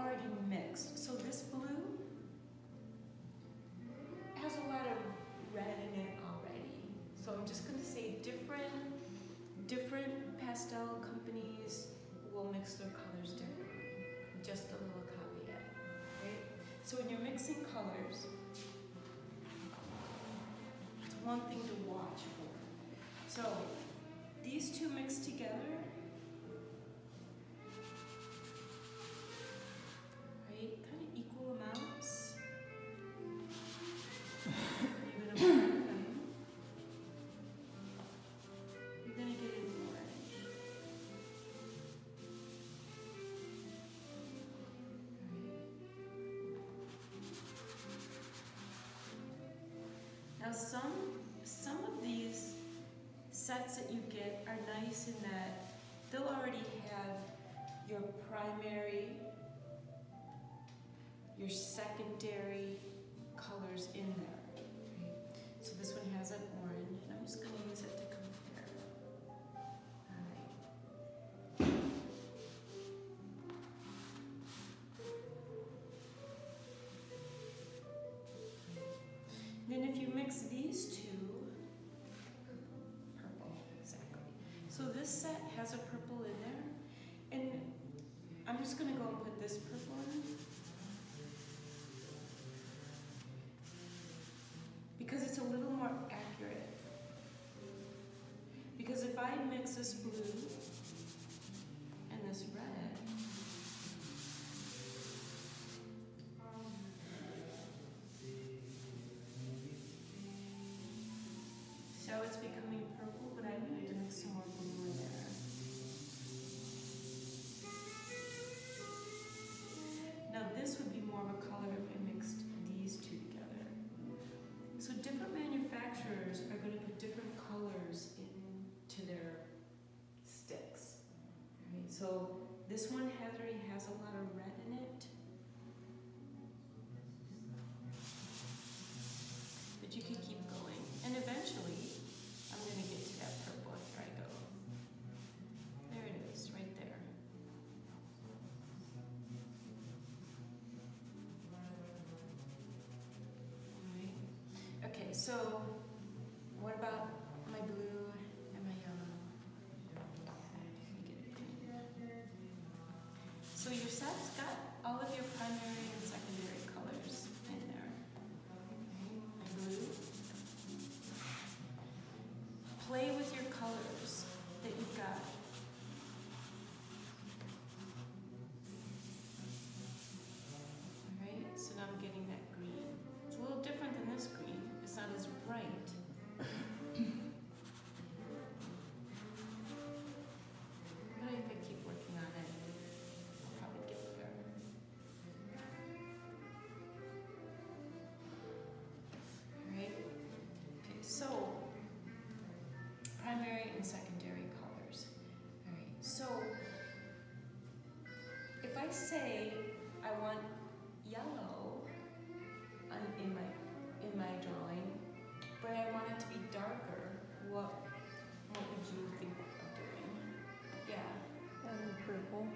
already mixed. So this blue has a lot of red in it already. So I'm just gonna say different, different pastel companies will mix their colors differently. Just a little caveat, right? So when you're mixing colors, it's one thing to watch for. So these two mixed together, Some some of these sets that you get are nice in that they'll already have your primary, your secondary colors in there. So this one has an orange, and I'm just gonna use it So this set has a purple in there, and I'm just gonna go and put this purple in. Because it's a little more accurate. Because if I mix this blue and this red, so it's becoming So this one already has a lot of red in it. But you can keep going. And eventually, I'm going to get to that purple. Here I go. There it is, right there. Okay, so what about my blue set's got all of your primary and secondary colors in there. Blue. Play with your colors that you've got. I say I want yellow uh, in my in my drawing, but I want it to be darker, what what would you think of doing? Yeah. And purple.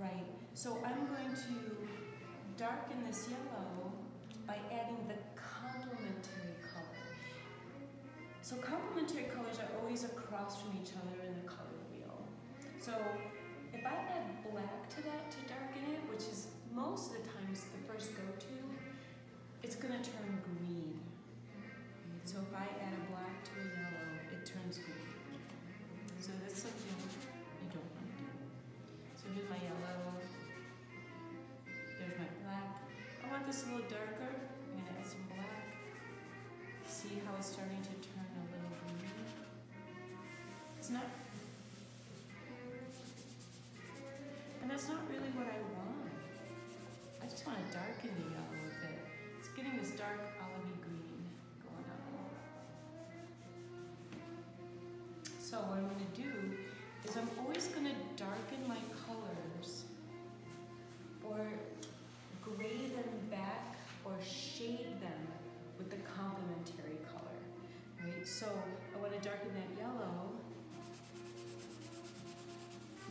Right, so I'm going to darken this yellow by adding the complementary color. So complementary colors are always across from each other in the color wheel. So if I add black to that to darken it, which is most of the times the first go-to, it's gonna turn green. So if I add a black to a yellow, it turns green. So that's something you don't want to do. So here's my yellow. There's my black. I want this a little darker. I'm gonna add some black. See how it's starting to turn a little green? It's not. That's not really what I want. I just want to darken the yellow a bit. It's getting this dark olivey green going on. So what I'm gonna do is I'm always gonna darken my colors or gray them back or shade them with the complementary color, right? So I wanna darken that yellow.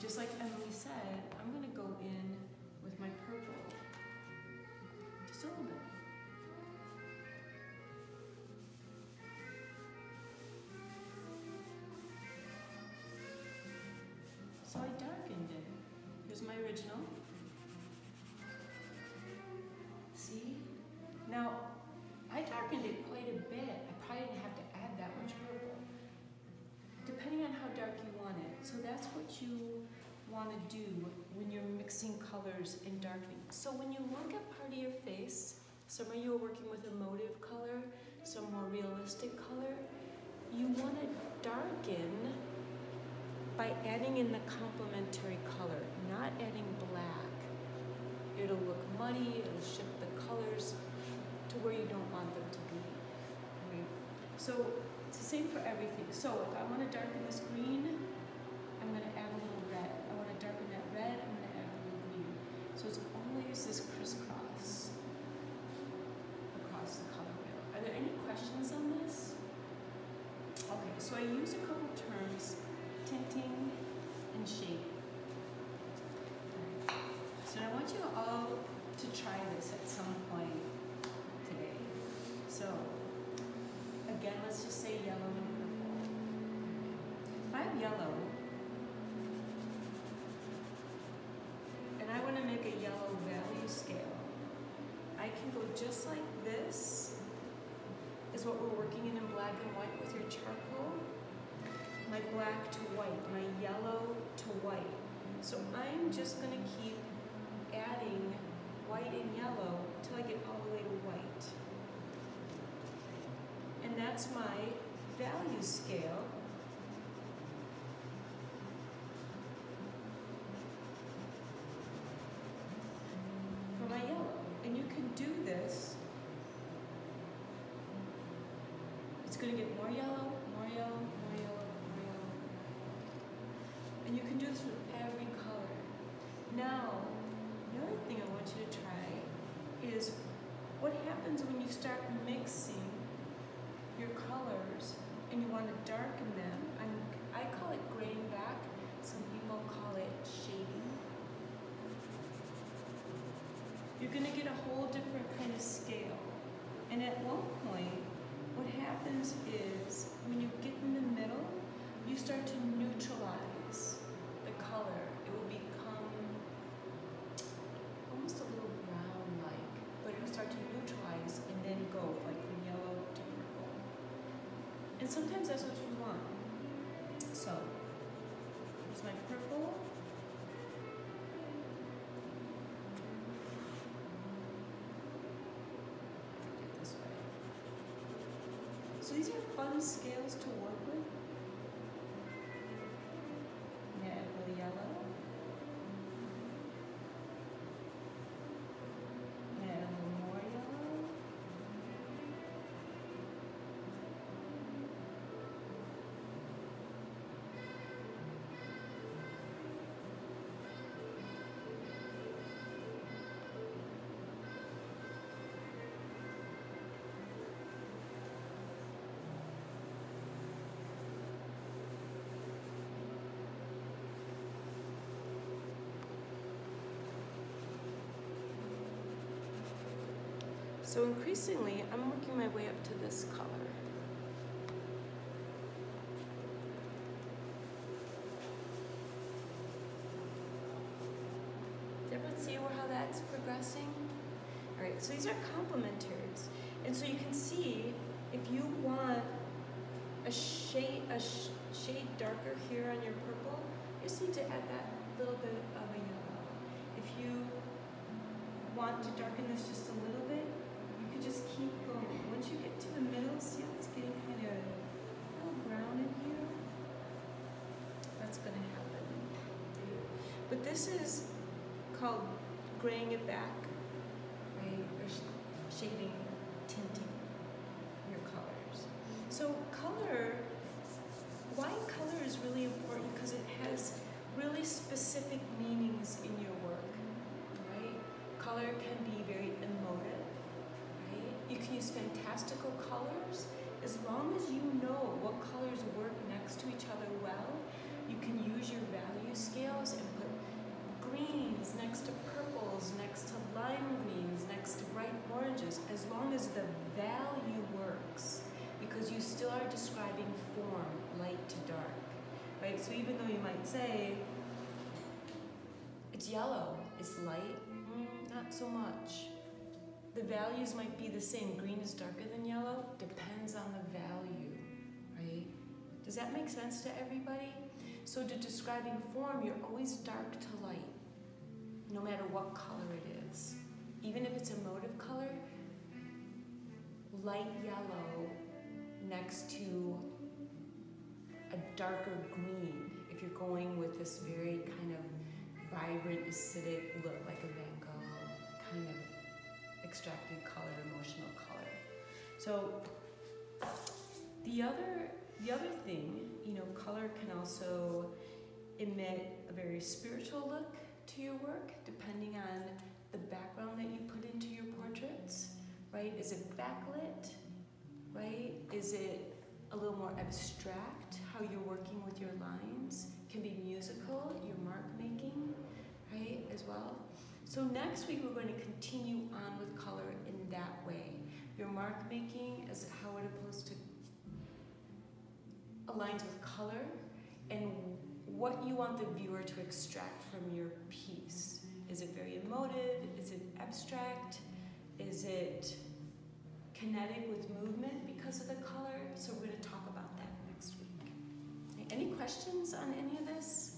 Just like Emily said, I'm gonna go in with my purple. Just a little bit. So I darkened it. Here's my original. See? Now, I darkened it quite a bit. I probably didn't have to add that much purple. Depending on how dark you want it. So that's what you want to do when you're mixing colors and darkening. So when you look at part of your face, some of you are working with emotive color, some more realistic color, you want to darken by adding in the complementary color, not adding black. It'll look muddy, it'll shift the colors to where you don't want them to be. So it's the same for everything. So if I want to darken this green, I'm going to add a little red. I want to darken that red, I'm going to add a little green. So it's always this crisscross across the color wheel. Are there any questions on this? Okay, so I use a couple terms, tinting and shading. So I want you all to try this at some point today. So again, let's just say yellow and purple. If I have yellow, and I want to make a yellow value scale, I can go just like this, is what we're working in in black and white with your charcoal. My black to white, my yellow to white. So I'm just going to keep adding white and yellow till I get all the way to white. And that's my value scale. For my yellow. And you can do this. It's going to get more yellow, more yellow, more yellow, more yellow. And you can do this with every color. Now, the other thing I want you to try is what happens when you start mixing your colors and you want to darken them. I'm, I call it graying back. Some people call it shading. You're going to get a whole different kind of scale. And at one point, what happens is when you get in the middle, you start to neutralize the color. It will become almost a little brown-like, but it will start to neutralize and then go like from yellow to purple. And sometimes that's what So these are fun scales to work with. So increasingly, I'm working my way up to this color. Does everyone see how that's progressing? All right, so these are complementaries. And so you can see if you want a shade, a sh shade darker here on your purple, you just need to add that little bit of a yellow. If you want to darken this just a little bit, just keep going. Once you get to the middle, see how it's getting kind of brown in here? That's going to happen. But this is called graying it back, right? Or sh shading, fantastical colors, as long as you know what colors work next to each other well, you can use your value scales and put greens next to purples, next to lime greens, next to bright oranges, as long as the value works, because you still are describing form, light to dark, right? So even though you might say, it's yellow, it's light, mm, not so much. The values might be the same. Green is darker than yellow, depends on the value, right? Does that make sense to everybody? So to describing form, you're always dark to light, no matter what color it is. Even if it's a motive color, light yellow next to a darker green if you're going with this very kind of vibrant acidic look like a Van Gogh kind of extracted color, emotional color. So the other the other thing, you know, color can also emit a very spiritual look to your work depending on the background that you put into your portraits, right? Is it backlit, right? Is it a little more abstract, how you're working with your lines? Can be musical, your mark making, right, as well. So next week we're going to continue on with color in that way. Your mark making is how it opposed to aligns with color and what you want the viewer to extract from your piece. Is it very emotive? Is it abstract? Is it kinetic with movement because of the color? So we're going to talk about that next week. Any questions on any of this?